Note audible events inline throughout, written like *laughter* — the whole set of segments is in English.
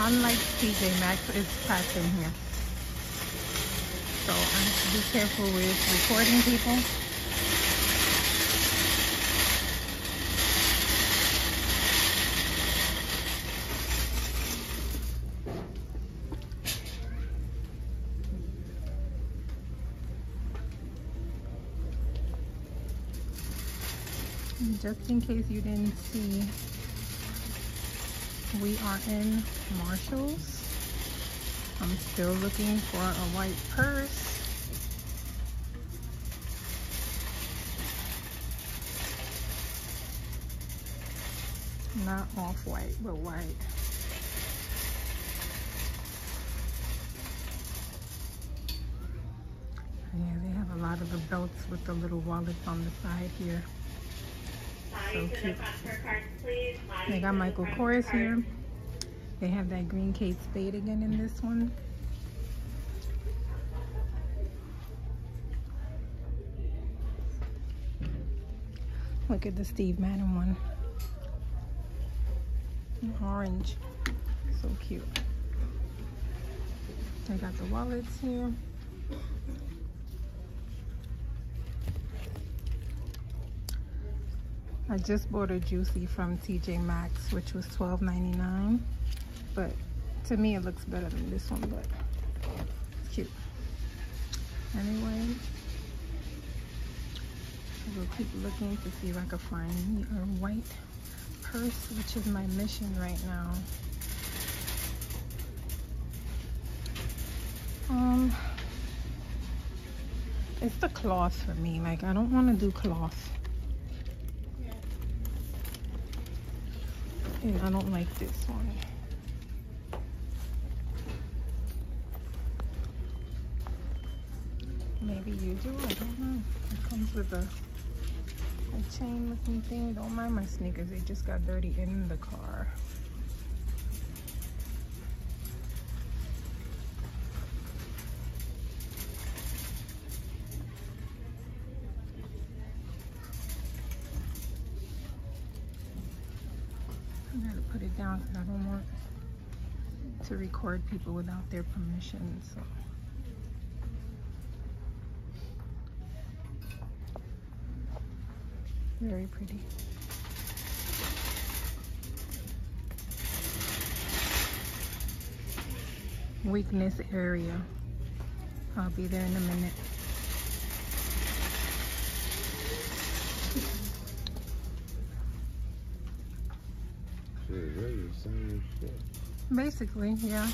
unlike TJ Maxx, it's packed in here. So I have to be careful with recording people. just in case you didn't see we are in Marshalls. I'm still looking for a white purse. Not off-white but white. Yeah they have a lot of the belts with the little wallets on the side here so cute. They got Michael Kors here. They have that green Kate Spade again in this one. Look at the Steve Madden one. Orange. So cute. They got the wallets here. I just bought a Juicy from TJ Maxx, which was $12.99. But to me, it looks better than this one, but it's cute. Anyway, I will keep looking to see if I can find me a white purse, which is my mission right now. Um, it's the cloth for me. Like, I don't want to do cloth. And I don't like this one. Maybe you do, I don't know. It comes with a, a chain looking thing. Don't mind my sneakers, they just got dirty in the car. down because I don't want to record people without their permission. So. Very pretty. Weakness area. I'll be there in a minute. shit. Basically, yeah.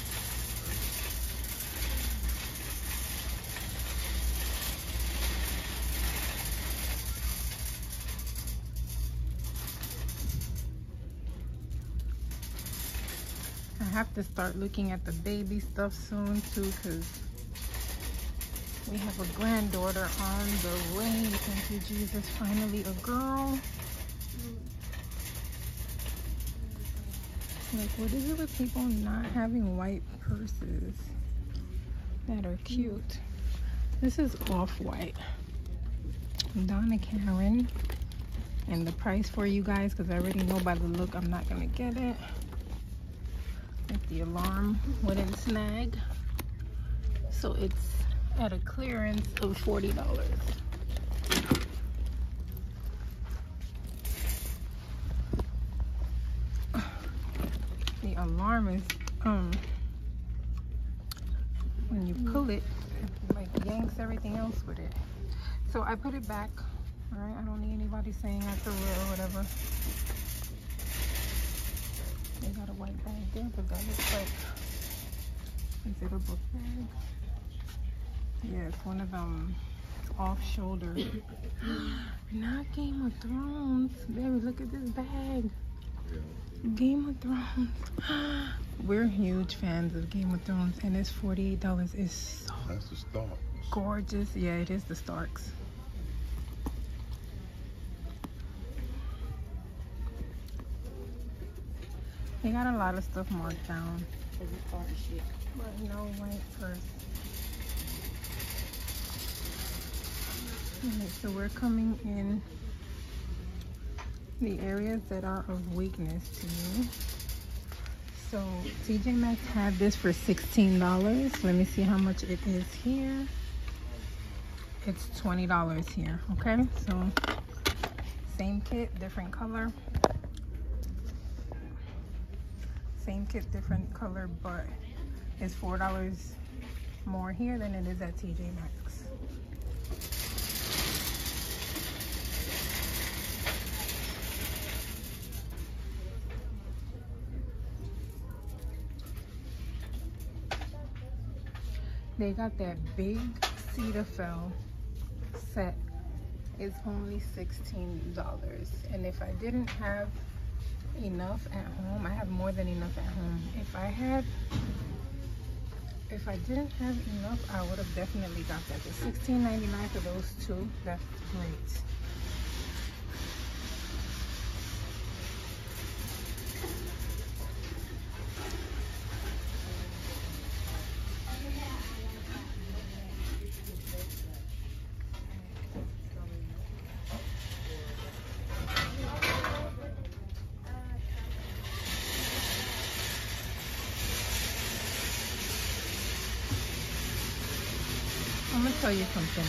I have to start looking at the baby stuff soon too because we have a granddaughter on the way. Thank you, Jesus. Finally, a girl. Like, what is it with people not having white purses that are cute? This is off-white. Donna Karan. And the price for you guys, because I already know by the look I'm not going to get it. The alarm wouldn't snag. So it's at a clearance of $40. Alarm is um when you pull it, it like yanks everything else with it. So I put it back. All right, I don't need anybody saying I threw it or whatever. They got a white bag there, but that looks like is it a book bag? Yeah, it's one of them off shoulder. *gasps* Not Game of Thrones. Baby, look at this bag. Yeah. Game of Thrones. *gasps* We're huge fans of Game of Thrones, and it's $48. It's so That's the Starks. gorgeous. Yeah, it is the Starks. They got a lot of stuff marked down. But no white purse. Alright, so we're coming in the areas that are of weakness to me. So TJ Maxx had this for $16. Let me see how much it is here. It's $20 here, okay? So same kit, different color. Same kit, different color, but it's $4 more here than it is at TJ Maxx. They got that big Cetaphil set. It's only $16. And if I didn't have enough at home, I have more than enough at home. If I had, if I didn't have enough, I would have definitely got that. The $16.99 for those two, that's great. Tell you something.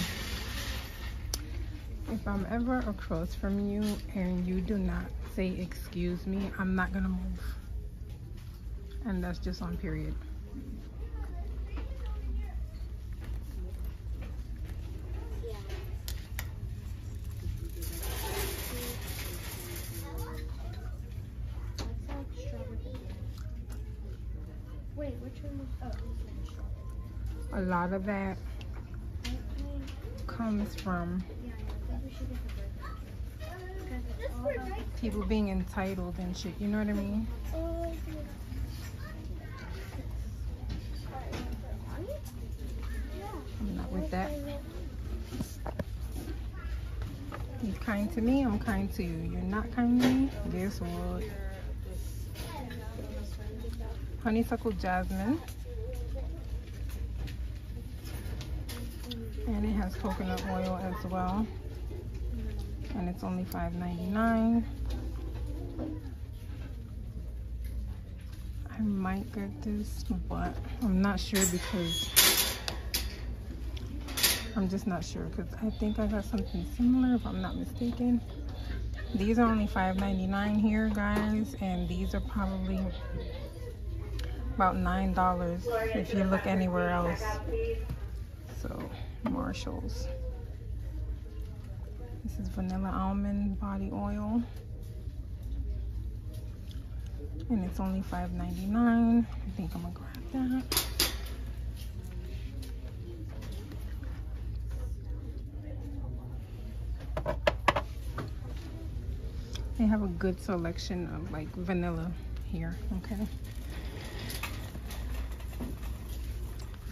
If I'm ever across from you and you do not say excuse me, I'm not gonna move. And that's just on period. Wait, which one was? Oh. A lot of that comes from Yeah, I think we should get the burger. Because it's all about- people being entitled and shit, you know what I mean? I'm not with that. He's kind to me, I'm kind to you. You're not kind to me, guess what? Honeysuckle jasmine. And it has coconut oil as well. And it's only $5.99. I might get this, but I'm not sure because I'm just not sure because I think I got something similar if I'm not mistaken. These are only $5.99 here, guys, and these are probably about $9 if you look anywhere else. So, Marshalls. This is vanilla almond body oil. And it's only $5.99. I think I'm gonna grab that. They have a good selection of like vanilla here, okay?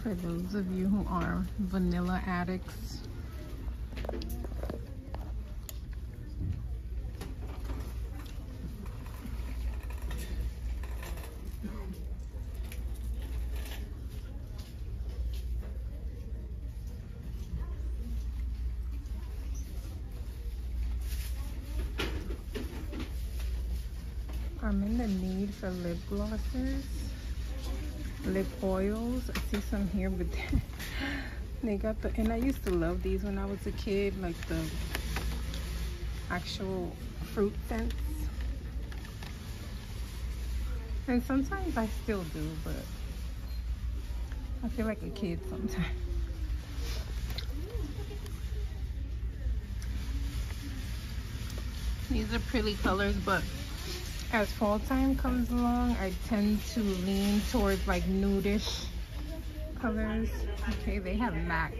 For those of you who are vanilla addicts. I'm in the need for lip glosses, lip oils. I see some here, but *laughs* they got the, and I used to love these when I was a kid, like the actual fruit scents. And sometimes I still do, but I feel like a kid sometimes. *laughs* These are pretty colors, but as fall time comes along, I tend to lean towards like nudish colors. Okay, they have MAC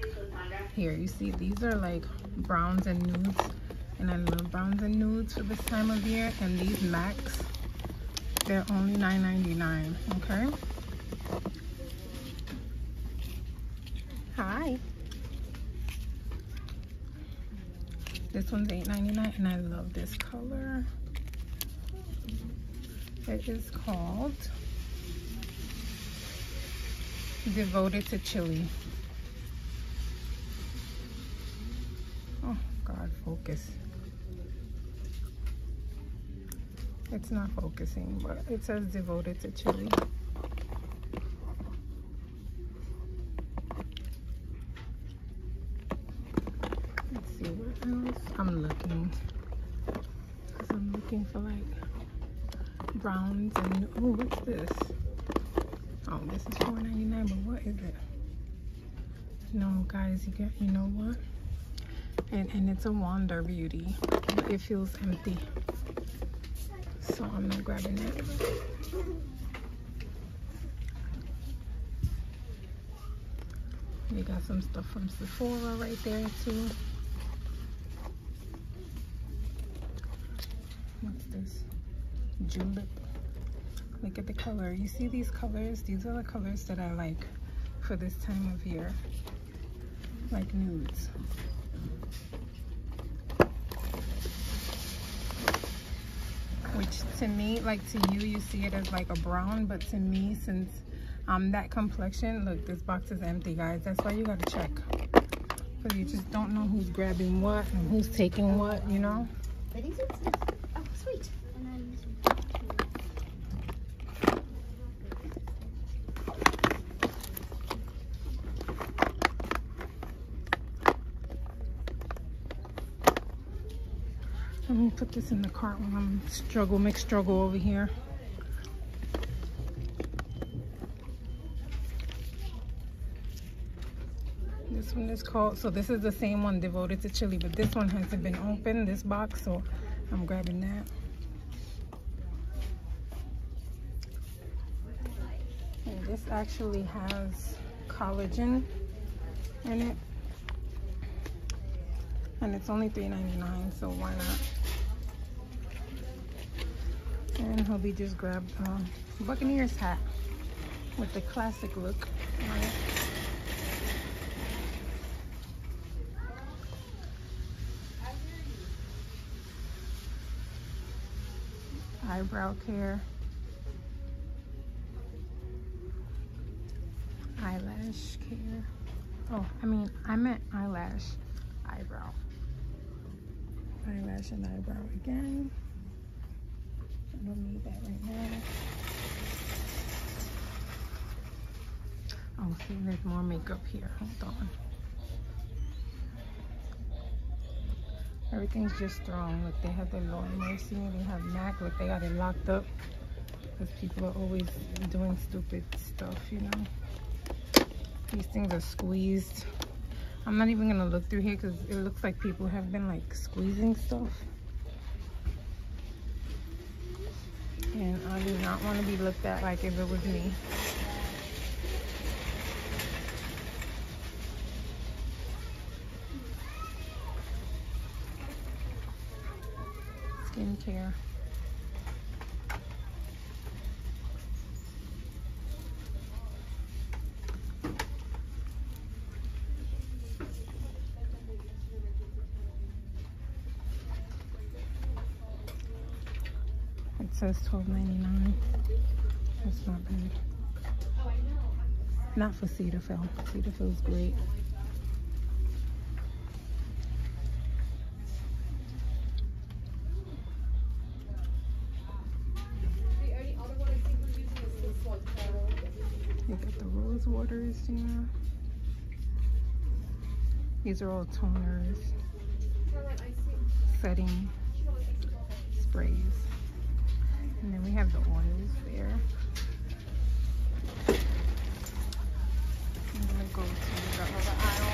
here. You see, these are like browns and nudes. And I love browns and nudes for this time of year. And these MACs, they're only $9.99. Okay. Hi. This one's $8.99 and I love this color. It is called Devoted to Chili. Oh God, focus. It's not focusing, but it says devoted to chili. Let's see what else. I'm looking. Cause I'm looking for like browns and oh, what's this? Oh, this is $4.99, No, guys, you get. You know what? And and it's a Wander Beauty, but it feels empty so I'm not grabbing it. We got some stuff from Sephora right there too. What's this? Julep. Look at the color. You see these colors? These are the colors that I like for this time of year. Like nudes. which to me like to you you see it as like a brown but to me since I'm that complexion look this box is empty guys. That's why you gotta check. Because you just don't know who's grabbing what and who's taking what you know? Oh sweet Let me put this in the cart when I'm struggle, make struggle over here. This one is called, so this is the same one devoted to chili, but this one hasn't been opened, this box, so I'm grabbing that. And this actually has collagen in it and it's only $3.99 so why not and hubby just grabbed a um, Buccaneers hat with the classic look on it. Eyebrow care. Eyelash care. Oh, I mean, I meant eyelash, eyebrow. Eyelash and eyebrow again. I don't need that right now. Oh, see, there's more makeup here. Hold on. Everything's just thrown. Look, they have the Laura Mercier. They have MAC. Look, they got it locked up. Because people are always doing stupid stuff, you know. These things are squeezed. I'm not even going to look through here because it looks like people have been, like, squeezing stuff. And I do not want to be looked at like if it was me. Skincare. Says $12.99. That's not bad. Not for Cetaphil. Cetaphil's great. You got the rose waters, Gina. These are all toners, setting sprays. And then we have the oils there. I'm gonna go to the other aisle.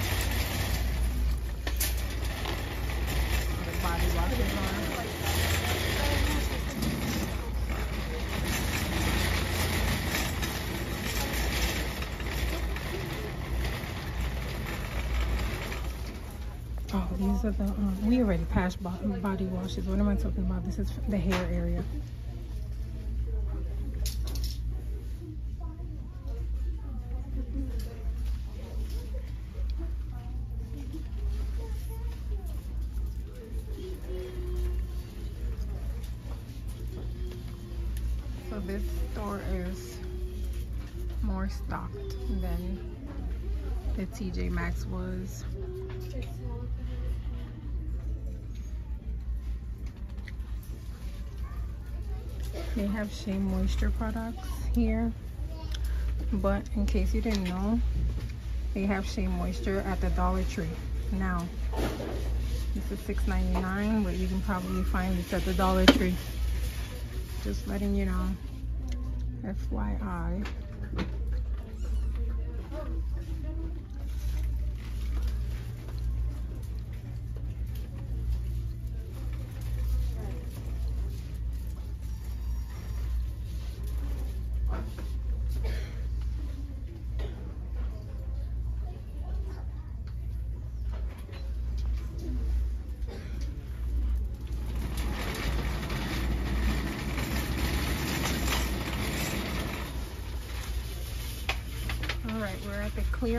The body. Oh, these are the, um, we already passed body washes. What am I talking about? This is the hair area. TJ Maxx was. They have Shea Moisture products here. But in case you didn't know, they have Shea Moisture at the Dollar Tree now. This is $6.99, but you can probably find this at the Dollar Tree. Just letting you know. FYI.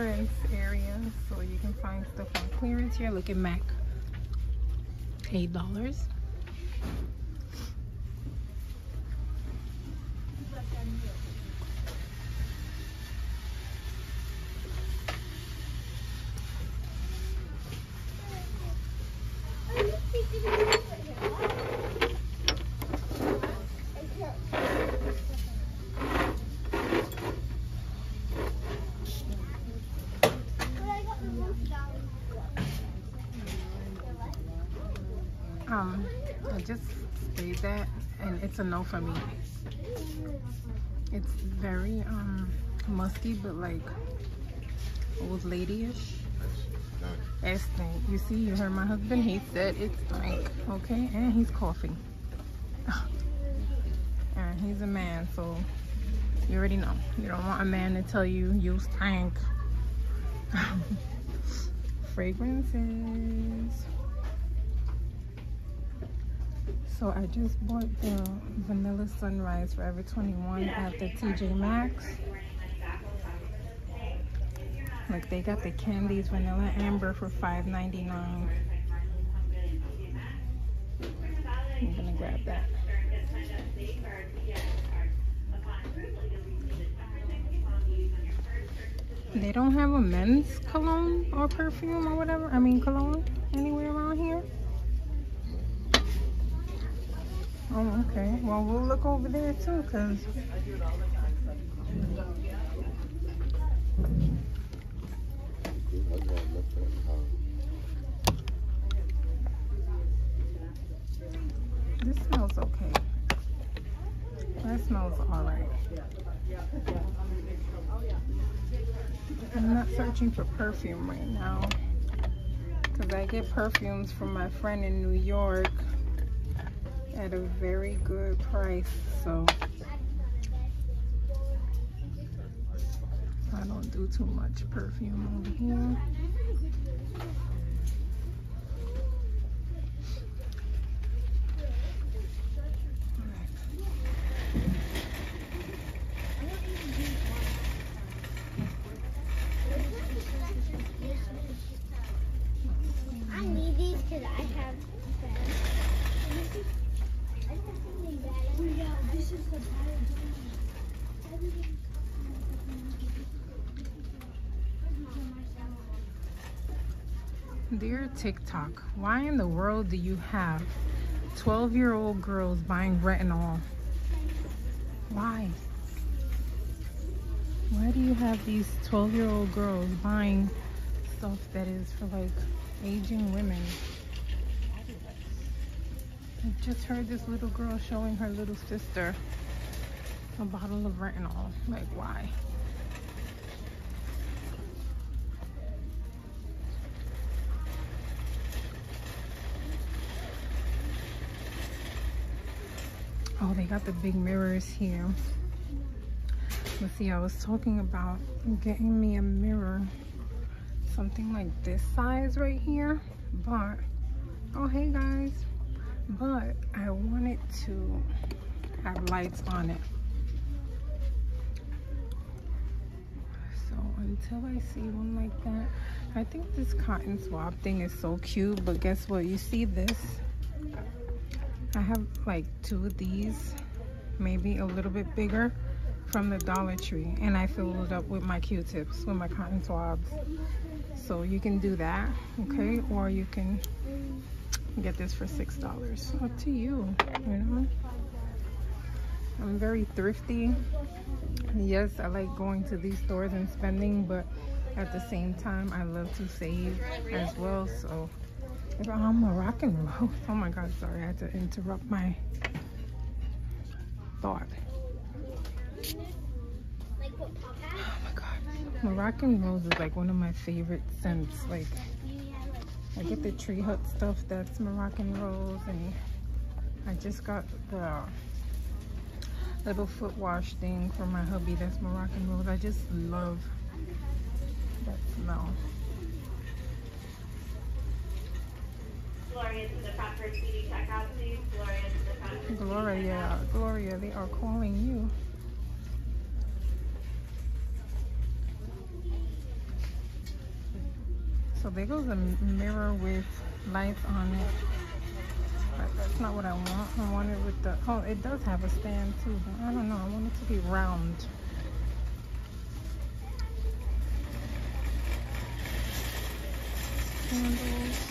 clearance area. So you can find stuff on clearance here. Look at MAC. $8. Just sprayed that, and it's a no for me. It's very um musky, but like old ladyish. It stink. You see, you heard my husband. He said it's stank. Okay, and he's coughing. *laughs* and he's a man, so you already know. You don't want a man to tell you you stank. *laughs* Fragrances. So I just bought the Vanilla Sunrise Forever 21 at the TJ Maxx. Like they got the Candie's Vanilla Amber for $5.99. I'm gonna grab that. They don't have a men's cologne or perfume or whatever. I mean cologne anywhere around here. Oh, okay. Well, we'll look over there too, cause this smells okay. That smells alright. I'm not searching for perfume right now, cause I get perfumes from my friend in New York at a very good price. So I don't do too much perfume over here. I need these because I have. Yeah, this is the Dear TikTok, why in the world do you have 12 year old girls buying retinol? Why? Why do you have these 12 year old girls buying stuff that is for like aging women? I just heard this little girl showing her little sister a bottle of retinol. Like, why? Oh, they got the big mirrors here. Let's see, I was talking about getting me a mirror. Something like this size right here. But, oh hey guys. But I wanted to have lights on it. So until I see one like that, I think this cotton swab thing is so cute. But guess what? You see this? I have like two of these, maybe a little bit bigger from the Dollar Tree. And I filled it up with my Q-tips, with my cotton swabs. So you can do that, okay? Or you can get this for $6. Up to you, you know? I'm very thrifty. Yes, I like going to these stores and spending, but at the same time, I love to save as well. So, if I'm a rock and roll. *laughs* Oh my God, sorry, I had to interrupt my thought. Like what Pop Oh my God. Moroccan rose is like one of my favorite scents. Like, like I get the tree hut stuff that's Moroccan rose, and I just got the little foot wash thing for my hubby that's Moroccan rose. I just love that smell. Gloria to the front for speedy checkout, please. Gloria to the front. for speedy Gloria, checkout. Gloria, they are calling you. So there goes a mirror with lights on it. But that's not what I want. I want it with the, oh, it does have a stand too. I don't know, I want it to be round. Candles.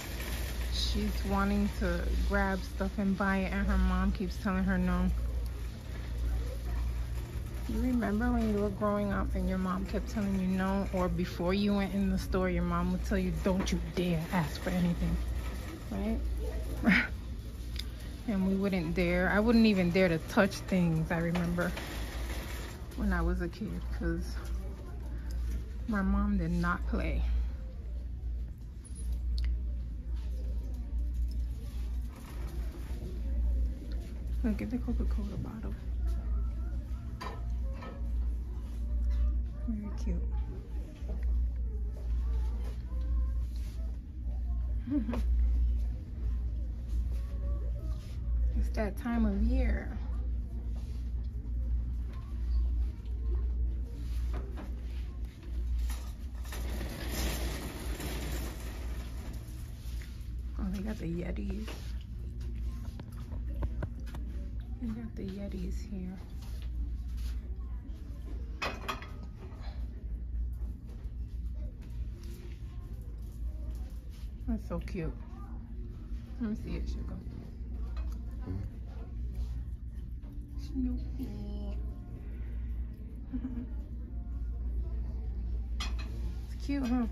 she's wanting to grab stuff and buy it, and her mom keeps telling her no. You remember when you were growing up and your mom kept telling you no, or before you went in the store, your mom would tell you, "Don't you dare ask for anything," right? *laughs* and we wouldn't dare. I wouldn't even dare to touch things. I remember when I was a kid, because my mom did not play. Look at the Coca-Cola bottle. Very cute. *laughs* it's that time of year. Oh, they got the Yetis. They got the Yetis here. That's so cute. Let me see it, Sugar. Snoopy. Mm-hmm. it's cute, huh?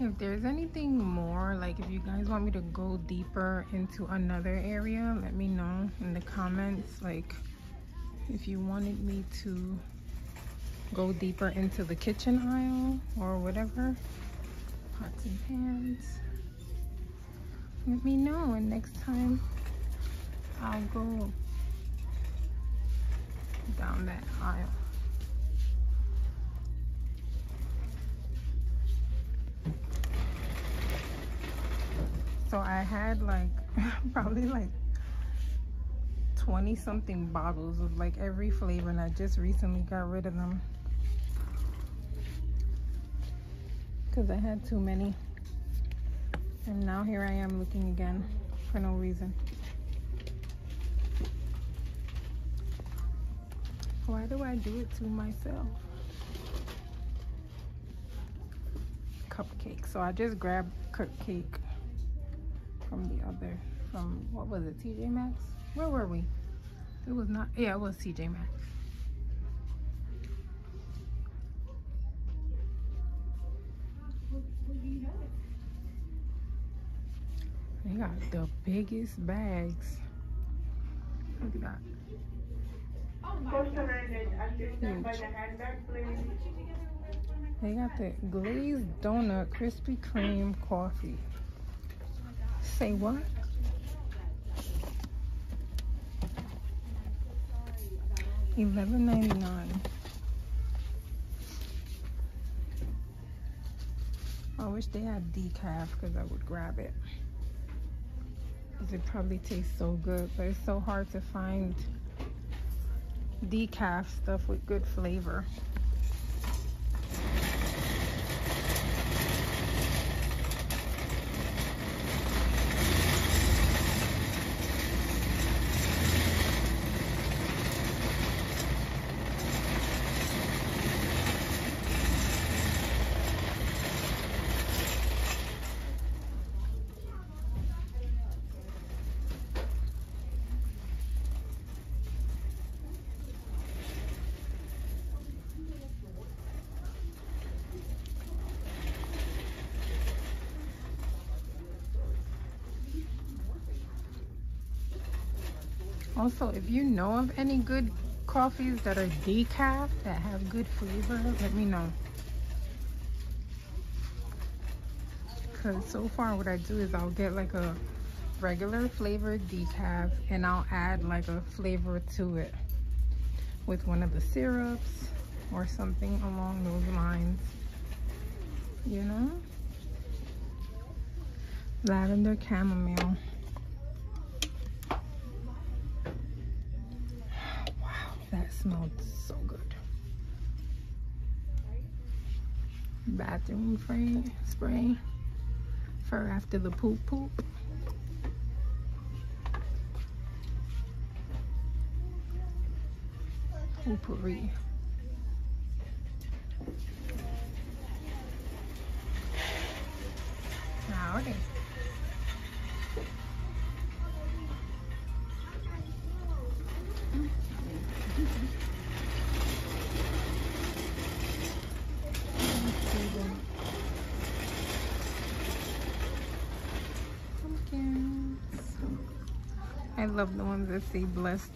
If there's anything more, like if you guys want me to go deeper into another area, let me know in the comments. Like if you wanted me to go deeper into the kitchen aisle or whatever, pots and pans, let me know. And next time I'll go down that aisle. So I had like *laughs* probably like 20 something bottles of like every flavor and I just recently got rid of them. Because I had too many. And now here I am looking again for no reason. Why do I do it to myself? Cupcake. So I just grabbed cupcake from the other, from what was it, TJ Maxx? Where were we? It was not, yeah, it was TJ Maxx. They got the biggest bags. Look at that. Please. They got the glazed donut Krispy Kreme coffee. Say what? Eleven ninety nine. I wish they had decaf because I would grab it. it probably tastes so good, but it's so hard to find decaf stuff with good flavor. Also, if you know of any good coffees that are decaf that have good flavor, let me know. Because so far what I do is I'll get like a regular flavored decaf and I'll add like a flavor to it with one of the syrups or something along those lines. You know? Lavender chamomile. Smelled so good. Bathroom spray, spray for after the poop poop. Poopery. I love the ones that say blessed.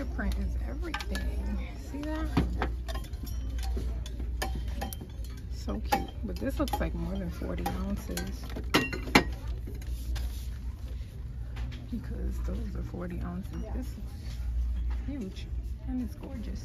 The cheetah print is everything. See that? So cute. But this looks like more than 40 ounces. Because those are 40 ounces. This is huge. And it's gorgeous.